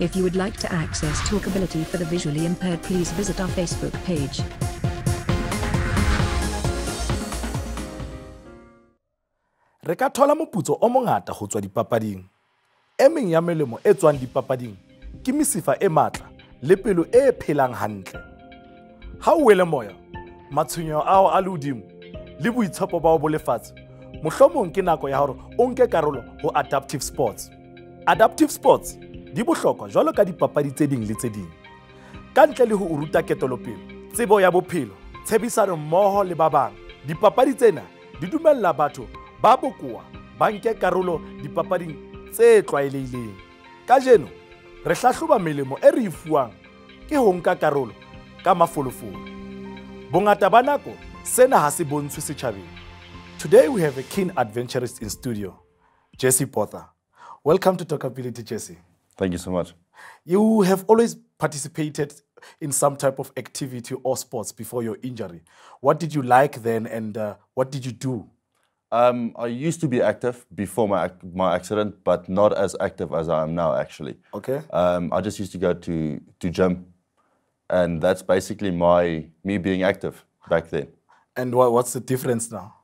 If you would like to access talkability for the visually impaired, please visit our Facebook page. re ka thola moputso o mongata go tswa dipapading. E meng ya melemo e tswang dipapading ke mesifa e matla le pelo e phelang hantle. Ha o wele moya matshwenyeho ao a le hodimo le boitshepo bao bo lefatshe mohlomong ke nako ya gore o nke karolo ho adaptive sports. Adaptive sports di bohlokwa jwalo ka dipapadi tse ding le tse ding. Ka ntle le ho o ruta ketolopele tsebo ya bophelo tshebisano mmoho le ba bang dipapadi tsena di dumella batho ba bokowa ba nke karolo dipapading tse tlwaelehileng. Kajeno re hlahloba melemo e re e fuwang ke ho nka karolo ka mafolofolo. Bongata ba nako sena ha se bontshwe setjhabeng. Today we have a keen adventurist in studio jesse pother. Welcome to talkability jesse Thank you so much. you have always participated in some type of activity or sports before your injury what did you like then and uh, what did you do Um, I used to be active before my my accident, but not as active as I am now. Actually, okay um, I just used to go to to gym, and that's basically my me being active back then. and what, what's the difference now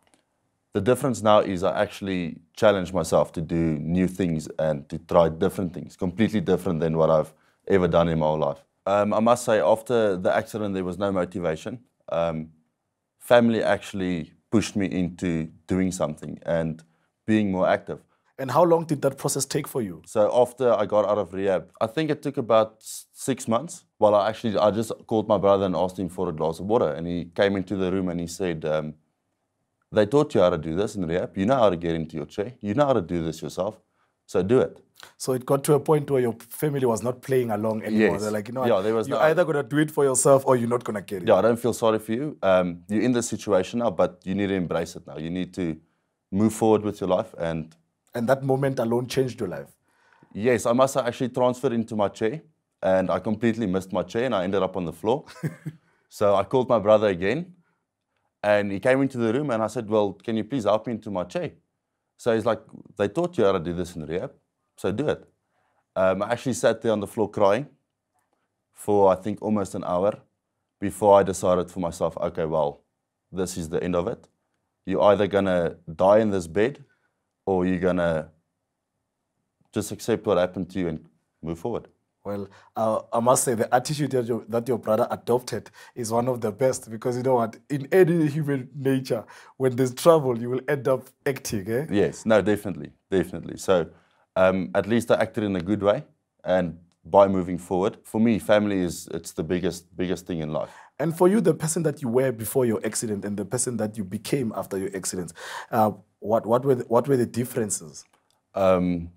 The difference now is I actually challenge myself to do new things and to try different things, completely different than what I've ever done in my whole life. Um, I must say, after the accident, there was no motivation. Um, family actually pushed me into doing something and being more active. and how long did that process take for you So after I got out of rehab, I think it took about six months. Well, I actually I just called my brother and asked him for a glass of water, and he came into the room and he said, um, "They taught you how to do this in rehab. You know how to get into your chair. You know how to do this yourself. So do it." So it got to a point where your family was not playing along anymore. Yes. They're like, you know, Yeah, there was you're no- either going to do it for yourself or you're not going to get it. Yeah, I don't feel sorry for you. Um, you're in this situation now, but you need to embrace it now. You need to move forward with your life and And that moment alone changed your life. Yes, I must have actually transferred into my chair and I completely missed my chair and I ended up on the floor. so I called my brother again and he came into the room and I said, Well, can you please help me into my chair? So he's like, They taught you how to do this in rehab, so do it. Um, I actually sat there on the floor crying for I think almost an hour before I decided for myself, okay, well, this is the end of it. You're either gonna die in this bed or you're gonna just accept what happened to you and move forward. Well, uh, I must say the attitude that your, that your brother adopted is one of the best because you know what? In any human nature, when there's trouble, you will end up acting. Eh? Yes, no, definitely, definitely. So um, at least I acted in a good way, and by moving forward, for me, family is it's the biggest biggest thing in life. And for you, the person that you were before your accident and the person that you became after your accident, uh, what, what, were the, what were the differences? Um,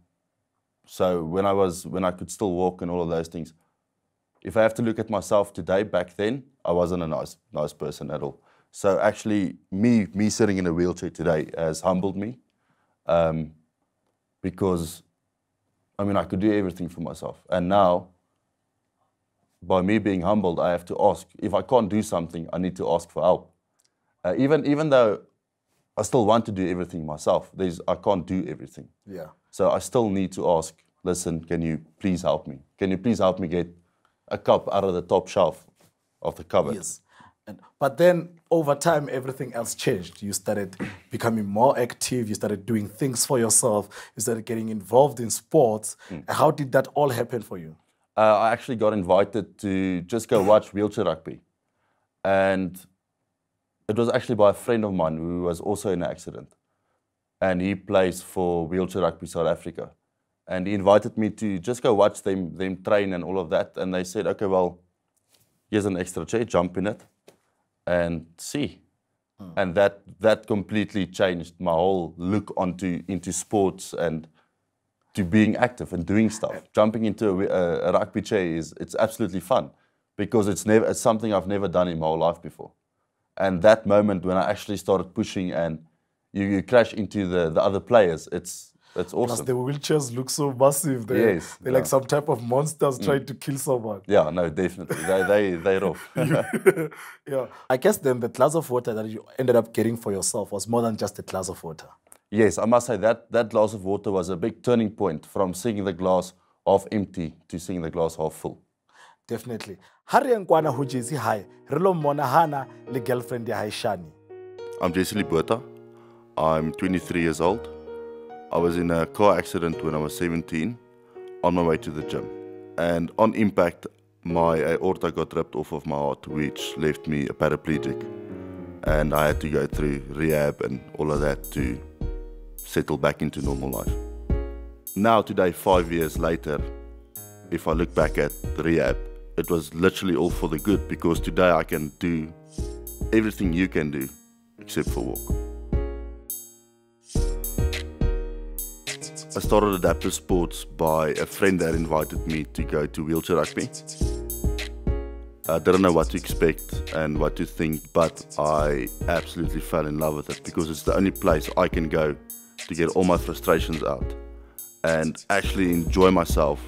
so when I was when I could still walk and all of those things, if I have to look at myself today, back then I wasn't a nice nice person at all. So actually, me me sitting in a wheelchair today has humbled me, um, because I mean I could do everything for myself, and now by me being humbled, I have to ask if I can't do something, I need to ask for help. Uh, even even though I still want to do everything myself, there's I can't do everything. Yeah. So I still need to ask, listen, can you please help me? Can you please help me get a cup out of the top shelf of the cupboard? Yes. But then over time, everything else changed. You started becoming more active. You started doing things for yourself. You started getting involved in sports. How did that all happen for you? Uh, I actually got invited to just go watch wheelchair rugby. And it was actually by a friend of mine who was also in an accident. And he plays for wheelchair rugby South Africa. And he invited me to just go watch them, them train and all of that. And they said, okay, well, here's an extra chair, jump in it and see. Hmm. And that, that completely changed my whole look onto into sports and to being active and doing stuff. Jumping into a, a, a rugby chair is it's absolutely fun because it's never it's something I've never done in my whole life before. And that moment when I actually started pushing and you, you crash into the, the other players, it's it's Plus, awesome. the wheelchairs look so massive. They're, Yes, they're like some type of monsters mm. trying to kill someone. yeah, no, definitely. They they they're off. yeah. I guess then the glass of water that you ended up getting for yourself was more than just a glass of water. Yes, I must say that that glass of water was a big turning point from seeing the glass half empty to seeing the glass half full. definitely ha re yang kwana ho jesi hae re lo mmona hana le girlfriend ya hae shani I'm Jesse Libota. I'm 23 years old. I was in a car accident when I was 17 on my way to the gym. And on impact, my aorta got ripped off of my heart, which left me a paraplegic. And I had to go through rehab and all of that to settle back into normal life. Now, today, five years later, if I look back at rehab, it was literally all for the good because today I can do everything you can do except for walk. I started adaptive sports by a friend that invited me to go to wheelchair rugby. I didn't know what to expect and what to think, but I absolutely fell in love with it because it's the only place I can go to get all my frustrations out and actually enjoy myself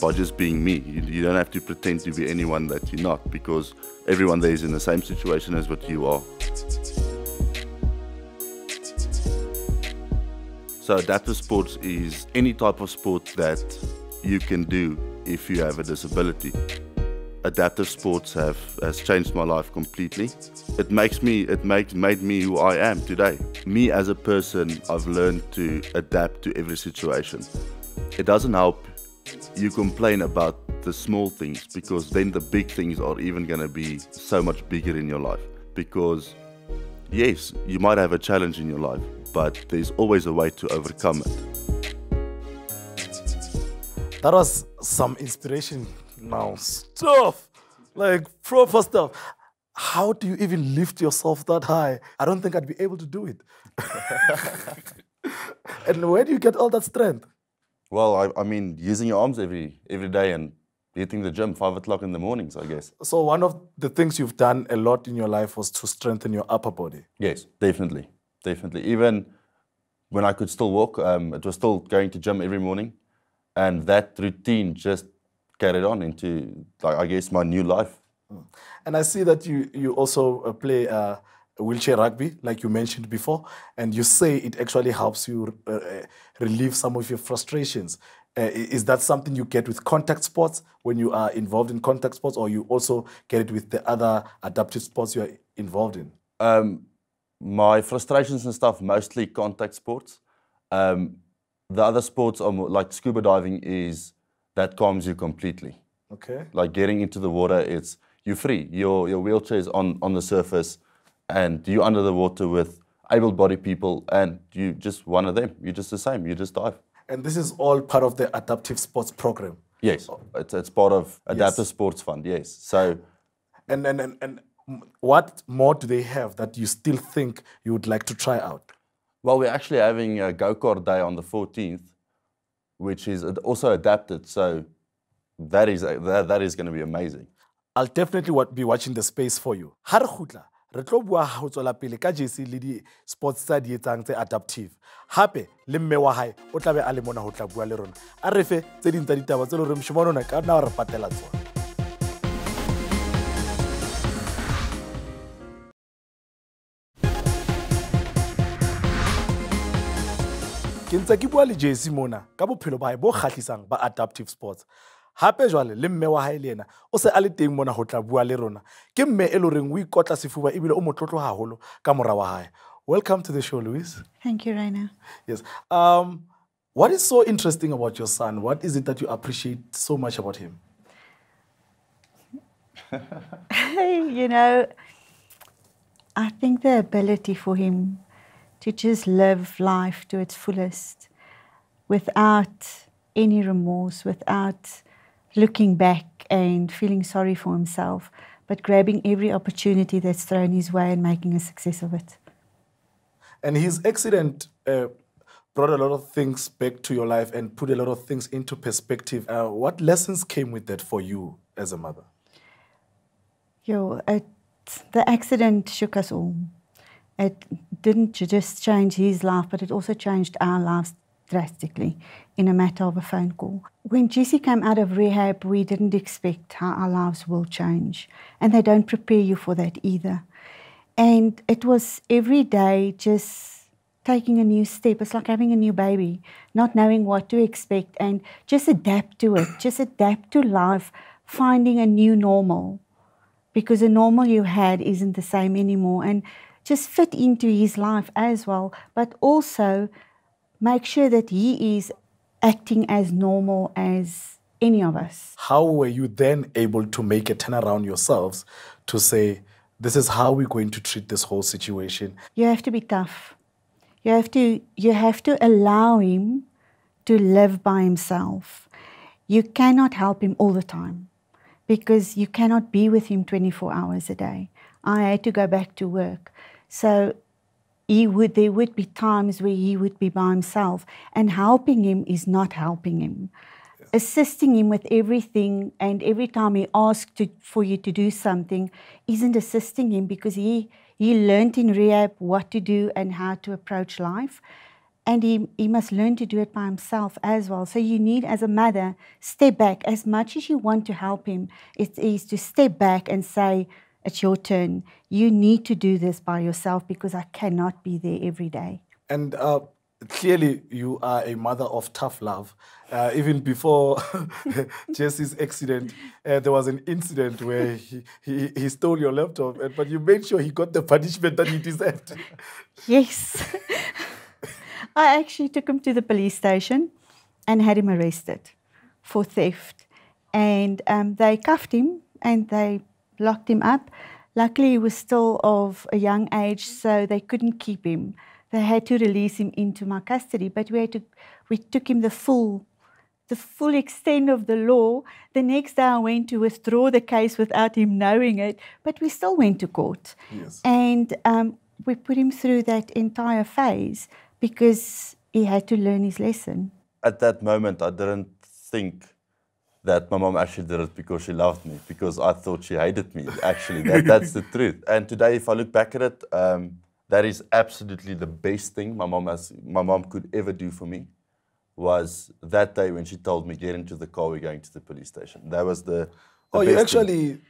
by just being me. You, you don't have to pretend to be anyone that you're not because everyone there is in the same situation as what you are. So adaptive sports is any type of sport that you can do if you have a disability. Adaptive sports have has changed my life completely. It makes me it makes made me who I am today. Me as a person, I've learned to adapt to every situation. It doesn't help you complain about the small things because then the big things are even going to be so much bigger in your life because yes, you might have a challenge in your life, but there's always a way to overcome it. that was some inspiration. Now stuff. Like proper stuff. How do you even lift yourself that high? I don't think i'd be able to do it. And where do you get all that strength? Well, I, I mean, using your arms every every day and hitting the gym five o'clock in the mornings, I guess. so one of the things you've done a lot in your life was to strengthen your upper body. Yes, definitely, definitely. Even when I could still walk, um, it was still going to gym every morning, and that routine just carried on into, like, I guess, my new life. And I see that you you also uh, play uh, wheelchair rugby, like you mentioned before, and you say it actually helps you uh, uh, relieve some of your frustrations. Uh, is that something you get with contact sports when you are involved in contact sports, or you also get it with the other adaptive sports you are involved in? Um, my frustrations and stuff mostly contact sports. Um, the other sports are more, like scuba diving is that calms you completely. Okay. Like getting into the water, it's you're free. Your your wheelchair is on on the surface, and you're under the water with able-bodied people, and you just one of them. You're just the same. You just dive. And this is all part of the adaptive sports program. Yes, it's, it's part of adaptive sports fund. Yes, so And, and, and, and what more do they have that you still think you would like to try out? Well, we're actually having a go kart day on the 14th, which is also adapted. So that is that, that is going to be amazing. I'll definitely be watching the space for you. Ha re kgutla, re tlo bua ho tswela pele ka JC le di sports tsa di etsang tse adaptive. Hape le mme wa hae o tla be a le mona ho tla bua le rona. A re fe tse ding tsa ditaba tse le hore moshomane ona ka nna re patela tsona. Ntse ke bua le jesse mona ka bophelo ba hae bo kgahlisang ba adaptive sports. Hape jwale le mme wa hae le yena o se a le teng mona ho tla bua le rona. Ke mme e le horeng o ikotla sefuba ebile o motlotlo haholo ka mora wa hae. Welcome to the show louis Thank you, Raina. yes. Um, what is so interesting about your son? What is it that you appreciate so much about him? You know, I think the ability for him to just live life to its fullest without any remorse, without looking back and feeling sorry for himself, but grabbing every opportunity that's thrown his way and making a success of it. and his accident uh, brought a lot of things back to your life and put a lot of things into perspective uh, what lessons came with that for you as a mother Yo, it, the accident shook us all. It didn't ju- just change his life, but it also changed our lives drastically in a matter of a phone call. When Jesse came out of rehab, we didn't expect how our lives will change. And they don't prepare you for that either. And it was every day just taking a new step. It's like having a new baby, not knowing what to expect and just adapt to it. Just adapt to life, finding a new normal because the normal you had isn't the same anymore. And just fit into his life as well, but also make sure that he is acting as normal as any of us. How were you then able to make a turnaround yourselves to say, this is how we're going to treat this whole situation? You have to be tough. You have to you have to allow him to live by himself. You cannot help him all the time because you cannot be with him 24 hours a day. I had to go back to work. So he would there would be times where he would be by himself and helping him is not helping him. Assisting him with everything and every time he asks to, for you to do something isn't assisting him because he he learned in rehab what to do and how to approach life. And he, he must learn to do it by himself as well. So you need as a mother step back. As much as you want to help him it is to step back and say it's your turn. You need to do this by yourself because I cannot be there every day. And uh, clearly, you are a mother of tough love. Uh, even before Jesse's accident, uh, there was an incident where he, he, he stole your laptop, but you made sure he got the punishment that he deserved. yes. I actually took him to the police station and had him arrested for theft. And um, they cuffed him and they locked him up. Luckily, he was still of a young age, so they couldn't keep him. They had to release him into my custody, but we had to, we took him the full, the full extent of the law. The next day, I went to withdraw the case without him knowing it, but we still went to court, yes. and um, we put him through that entire phase because he had to learn his lesson. At that moment, I didn't think that my mom actually did it because she loved me, because I thought she hated me. Actually, that, that's the truth. And today, if I look back at it, um, that is absolutely the best thing my mom has, my mom could ever do for me. Was that day when she told me get into the car, we're going to the police station. That was the. the oh, you actually thing.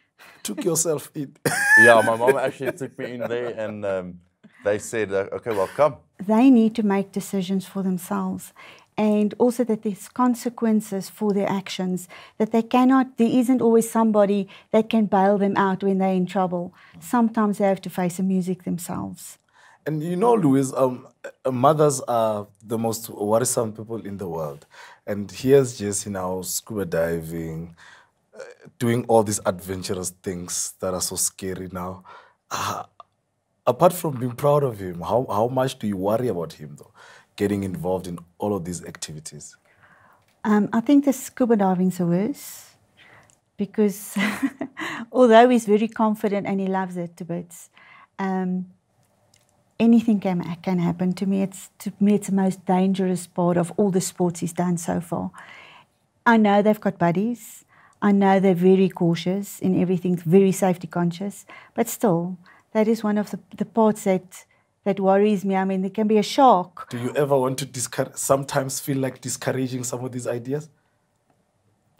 took yourself in. yeah, my mom actually took me in there, and um, they said, uh, "Okay, well, come." They need to make decisions for themselves and also that there's consequences for their actions, that they cannot, there isn't always somebody that can bail them out when they're in trouble. Sometimes they have to face the music themselves. And you know, Louise, um, uh, mothers are the most worrisome people in the world. And here's Jesse now scuba diving, uh, doing all these adventurous things that are so scary now. Uh, apart from being proud of him, how, how much do you worry about him though? Getting involved in all of these activities? Um, I think the scuba diving's the worst because although he's very confident and he loves it to bits, um, anything can, can happen. To me, it's to me it's the most dangerous part of all the sports he's done so far. I know they've got buddies. I know they're very cautious in everything, very safety conscious, but still, that is one of the, the parts that that worries me. I mean, it can be a shock. Do you ever want to discourage, sometimes feel like discouraging some of these ideas?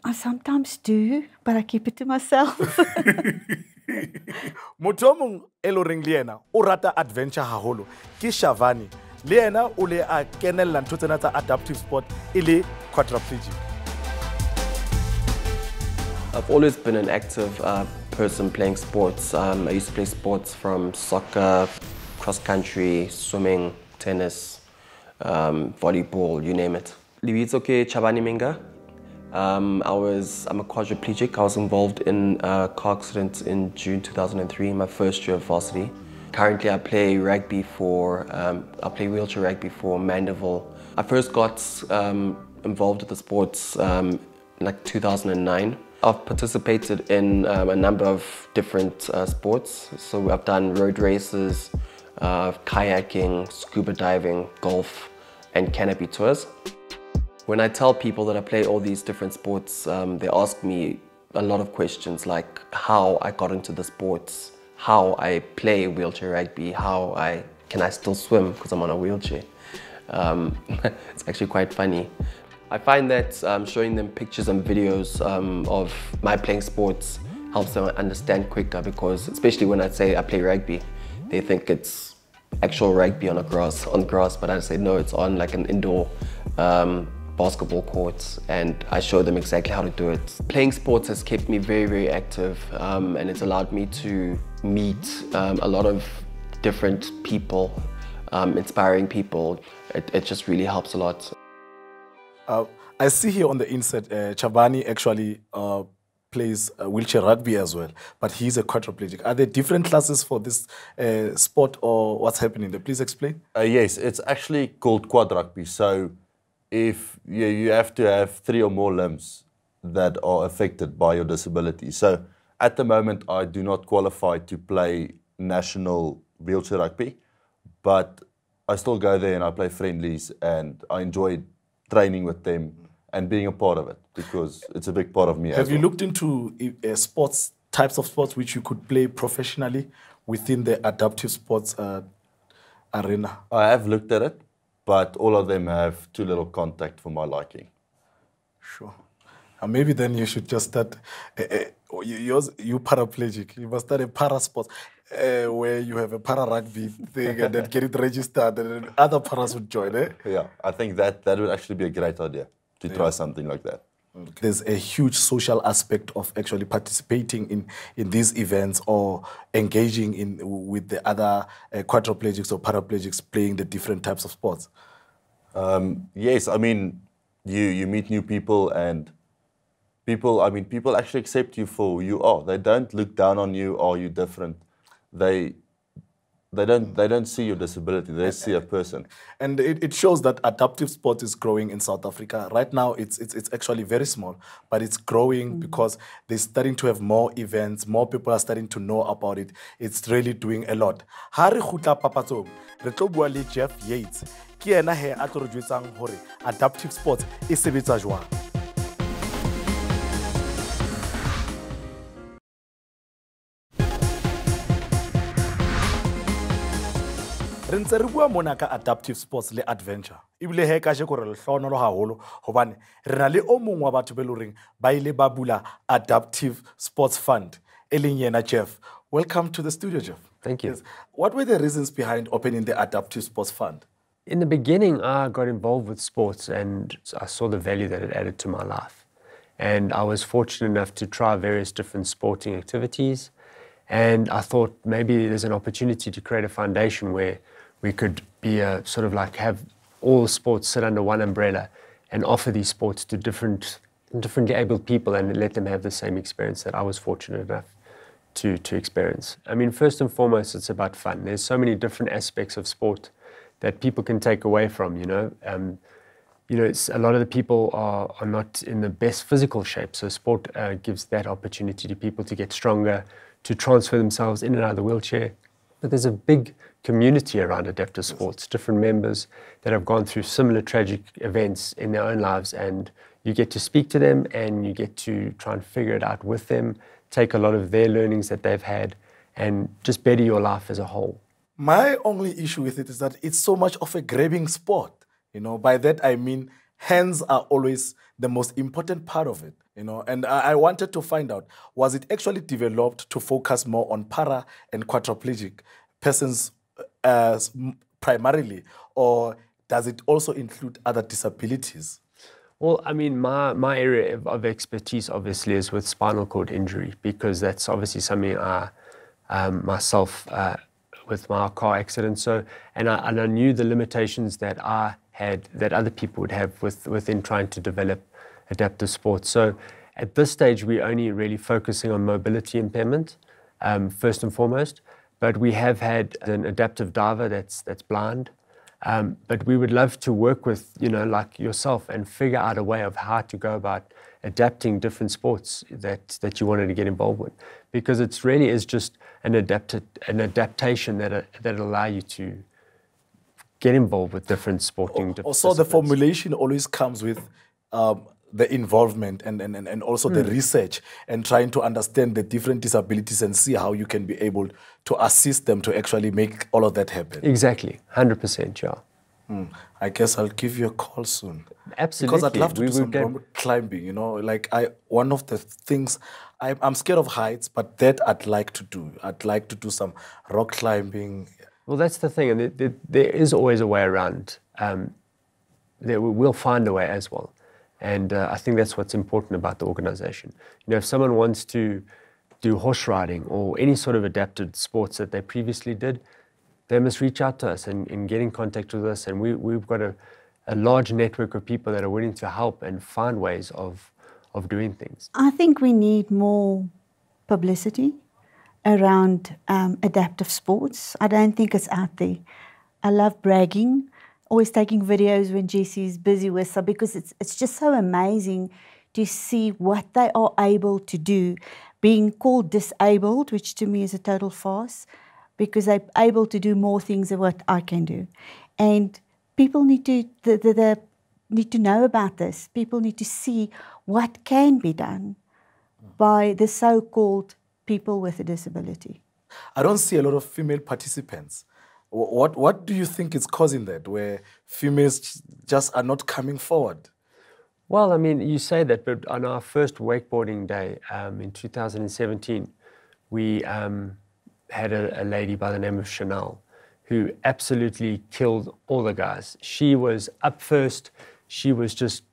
I sometimes do, but I keep it to myself. motho o mongwe e le goreng le ena o rata adventure haholo ke shavani le ena o le a kenelela ntho tsena tsa adaptive sport e le quadriplegic I've always been an active uh, person playing sports. Um, I used to play sports from soccer, cross country, swimming, tennis, um, volleyball, you name it. Libitsoke Chabani Minga. Um, I was, I'm a quadriplegic. I was involved in a car accident in June 2003, my first year of varsity. Currently I play rugby for, um, I play wheelchair rugby for Mandeville. I first got um, involved with the sports um, in like 2009. I've participated in um, a number of different uh, sports. So I've done road races, uh, kayaking, scuba diving, golf, and canopy tours. When I tell people that I play all these different sports, um, they ask me a lot of questions like how I got into the sports, how I play wheelchair rugby, how I can I still swim because I'm on a wheelchair. Um, it's actually quite funny. I find that um, showing them pictures and videos um, of my playing sports helps them understand quicker because especially when I say I play rugby, they think it's actual rugby on a grass on grass, but I said no, it's on like an indoor um, basketball court, and I show them exactly how to do it. Playing sports has kept me very very active, um, and it's allowed me to meet um, a lot of different people, um, inspiring people. It, it just really helps a lot. Uh, I see here on the insert, uh, Chabani actually uh, plays wheelchair rugby as well, but he's a quadriplegic. Are there different classes for this uh, sport or what's happening there? Please explain. Uh, yes, it's actually called quad rugby. So if you, you have to have three or more limbs that are affected by your disability. So at the moment, I do not qualify to play national wheelchair rugby, but I still go there and I play friendlies and I enjoy training with them and being a part of it because it's a big part of me. Have you well. looked into uh, sports, types of sports which you could play professionally within the adaptive sports uh, arena? I have looked at it, but all of them have too little contact for my liking. Sure. And maybe then you should just start. Uh, uh, you, yours, you paraplegic. You must start a para sports uh, where you have a para rugby thing and then get it registered, and then other paras would join. Eh? Yeah, I think that that would actually be a great idea to try something like that. There's a huge social aspect of actually participating in, in these events or engaging in with the other uh, quadriplegics or paraplegics playing the different types of sports. Um, yes, I mean, you you meet new people and people. I mean, people actually accept you for who you are. They don't look down on you or you different. They they don't they don't see your disability. They see a person. And it, it shows that adaptive sport is growing in South Africa. Right now, it's, it's, it's actually very small, but it's growing mm. because they're starting to have more events, more people are starting to know about it. It's really doing a lot. Ha re kgutla papatsong, re tlo bua le Jeff Yates. Ke yena he a tlo re jwetsang hore adaptive sports e sebetsa jwang. Re ntse re bua mona ka adaptive sports le adventure ebile he ka sheko re haholo hobane re na le o mong wa batho be le ba ile ba bula adaptive sports fund e leng yena jeff welcome to the studio jeff Thank you. what were the reasons behind opening the adaptive sports fund In the beginning, I got involved with sports and I saw the value that it added to my life. And I was fortunate enough to try various different sporting activities. And I thought maybe there's an opportunity to create a foundation where we could be a sort of like have all sports sit under one umbrella and offer these sports to different, differently abled people and let them have the same experience that I was fortunate enough to, to experience. I mean, first and foremost, it's about fun. There's so many different aspects of sport that people can take away from, you know. Um, you know, a lot of the people are, are not in the best physical shape, so sport uh, gives that opportunity to people to get stronger, to transfer themselves in and out of the wheelchair. But there's a big community around adaptive sports, different members that have gone through similar tragic events in their own lives, and you get to speak to them and you get to try and figure it out with them, take a lot of their learnings that they've had, and just better your life as a whole. my only issue with it is that it's so much of a grabbing sport you know by that i mean hands are always the most important part of it you know and i, I wanted to find out was it actually developed to focus more on para and quadriplegic persons uh, primarily or does it also include other disabilities Well, I mean, my, my area of, expertise obviously is with spinal cord injury because that's obviously something I um, myself uh, with my car accident. So, and I, and I knew the limitations that I had that other people would have with within trying to develop adaptive sports. So, at this stage, we're only really focusing on mobility impairment um, first and foremost. But we have had an adaptive diver that's that's blind. Um, but we would love to work with, you know, like yourself and figure out a way of how to go about adapting different sports that, that you wanted to get involved with. Because it's really is just an, adapted, an adaptation that, uh, that allow you to get involved with different sporting also the formulation always comes with um, the involvement and, and, and- and also the research and trying to understand the different disabilities and see how you can be able to assist them to actually make all of that happen. Exactly, 100%, yeah. Hmm. I guess I'll give you a call soon. Absolutely. Because I'd love to We do some get- climbing, you know, like I one of the things I, I'm scared of heights, but that I'd like to do. I'd like to do some rock climbing. Well, that's the thing, and there, there, is always a way around. Um, there, we- we'll find a way as well, and uh, I think that's what's important about the organisation. You know, if someone wants to do horse riding or any sort of adapted sports that they previously did, they must reach out to us and, and get in contact with us. And we, we've got a, a large network of people that are willing to help and find ways of, of doing things. I think we need more publicity around um, adaptive sports. I don't think it's out there. I love bragging, always taking videos when Jesse's busy with some because it's it's just so amazing to see what they are able to do. Being called disabled, which to me is a total farce, because they're able to do more things than what I can do, and people need to the, the, the need to know about this. People need to see what can be done by the so-called people with a disability. I don't see a lot of female participants. What, what do you think is causing that, where females just are not coming forward? Well, I mean, you say that, but on our first wakeboarding day um, in 2017, we um, had a, a lady by the name of Chanel who absolutely killed all the guys. She was up first. She was just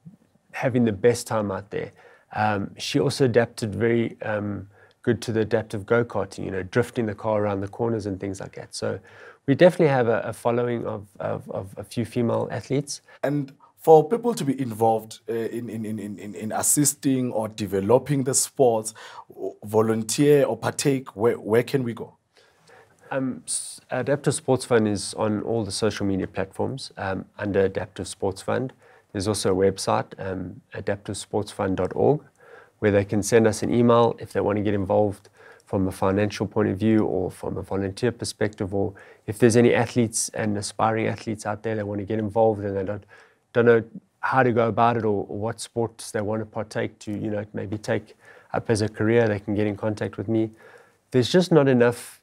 having the best time out there. Um, she also adapted very um, good to the adaptive go karting, you know, drifting the car around the corners and things like that. So we definitely have a, a following of, of, of a few female athletes. And for people to be involved uh, in, in, in, in, in assisting or developing the sports, volunteer or partake, where, where can we go? Um, Adaptive Sports Fund is on all the social media platforms um, under Adaptive Sports Fund. There's also a website, um, adaptivesportsfund.org, where they can send us an email if they want to get involved from a financial point of view or from a volunteer perspective, or if there's any athletes and aspiring athletes out there that want to get involved and they don't, don't know how to go about it or, or what sports they want to partake to, you know, maybe take up as a career, they can get in contact with me. There's just not enough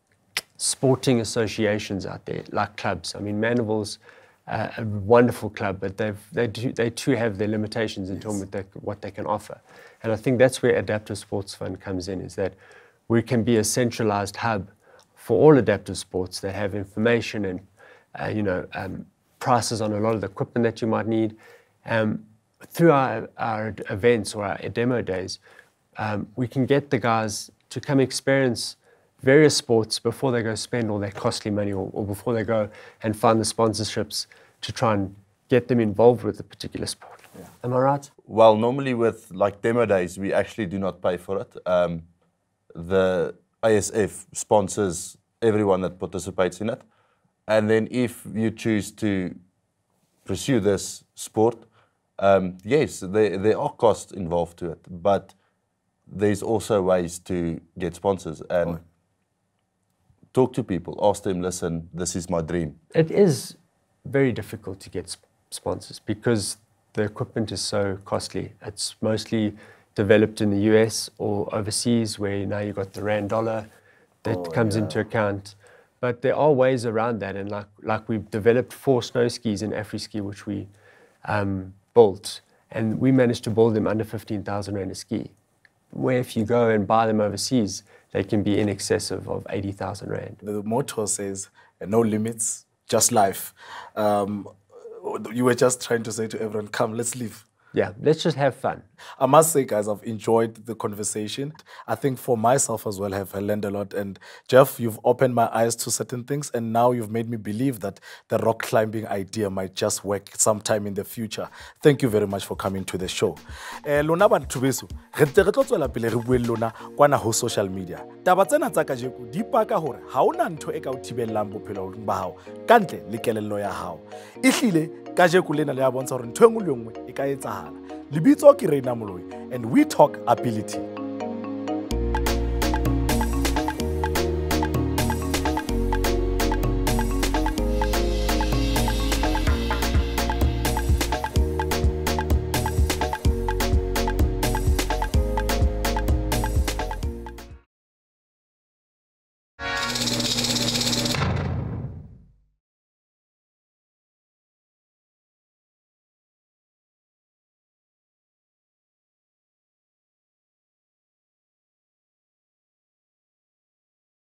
sporting associations out there, like clubs. I mean, Mandeville's uh, a wonderful club, but they've, they, do, they too have their limitations in terms of what they, what they can offer. And I think that's where Adaptive Sports Fund comes in, is that we can be a centralized hub for all adaptive sports that have information and, uh, you know, um, prices on a lot of the equipment that you might need. Um, through our, our events or our demo days, um, we can get the guys to come experience various sports before they go spend all that costly money or, or before they go and find the sponsorships to try and get them involved with a particular sport. Am I right? Well, normally with like demo days, we actually do not pay for it. Um, the ASF sponsors everyone that participates in it. And then if you choose to pursue this sport, um, yes, there, there are costs involved to it, but there's also ways to get sponsors and talk to people, ask them, listen, this is my dream. It is very difficult to get sp- sponsors because the equipment is so costly. It's mostly developed in the US or overseas where now you've got the rand dollar that comes into account. But there are ways around that, and like like we've developed four snow skis in AfriSki, which we um, built, and we managed to build them under fifteen thousand rand a ski. Where if you go and buy them overseas, they can be in excess of, of eighty thousand rand. The motto says, uh, no limits, just life. Um, you were just trying to say to everyone, come, let's live. Yeah, let's just have fun. I must say, guys, I've enjoyed the conversation. I think for myself as well, I've learned a lot. And Jeff, you've opened my eyes to certain things, and now you've made me believe that the rock climbing idea might just work sometime in the future. Thank you very much for coming to the show. Eh, lona batho beso re ntse re tlo tswela pele lona kwana ho social media taba tsena tsa paka hore ha ona ntho e ka o thibellang bophelong ba hao ka le kelello ya hao e hlile kajeko lena le ya bontsha gore ntho e nngwe le nngwe e ka etsagala lebitso ke reina moloi and we talk ability